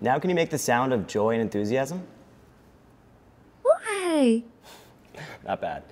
Now can you make the sound of joy and enthusiasm? Why? Not bad.